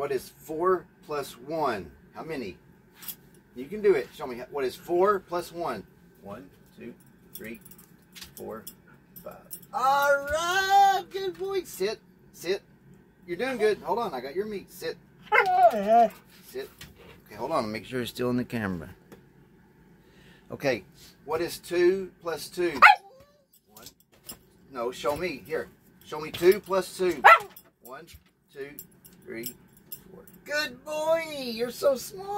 What is 4 plus 1? How many? You can do it. Show me. What is 4 plus 1? 1, 2, 3, 4, 5. All right. Good boy. Sit. Sit. You're doing good. Hold on. I got your meat. Sit. Sit. Okay, hold on. Make sure it's still in the camera. Okay. What is 2 plus 2? One. No, show me. Here. Show me 2 plus 2. Ah! 1, 2, 3, 4. Good boy. You're so smart.